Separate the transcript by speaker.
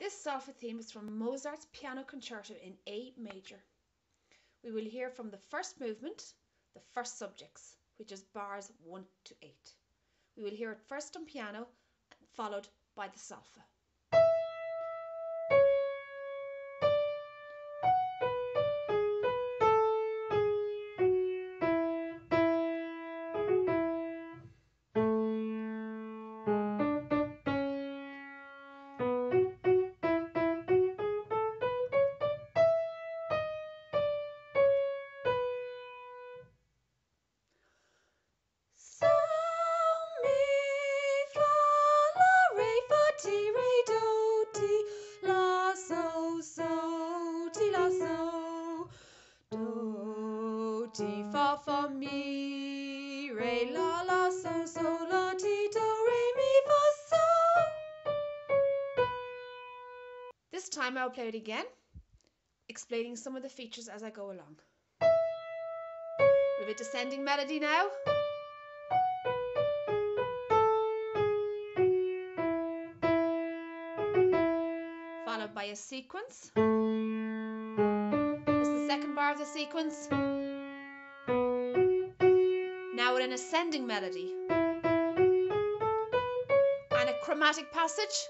Speaker 1: This solfa theme is from Mozart's Piano Concerto in A major. We will hear from the first movement, the first subjects, which is bars 1 to 8. We will hear it first on piano, followed by the solfa. Re la la so so la ti do re mi fa so. This time I'll play it again, explaining some of the features as I go along. With a descending melody now. Followed by a sequence. This is the second bar of the sequence now an ascending melody. And a chromatic passage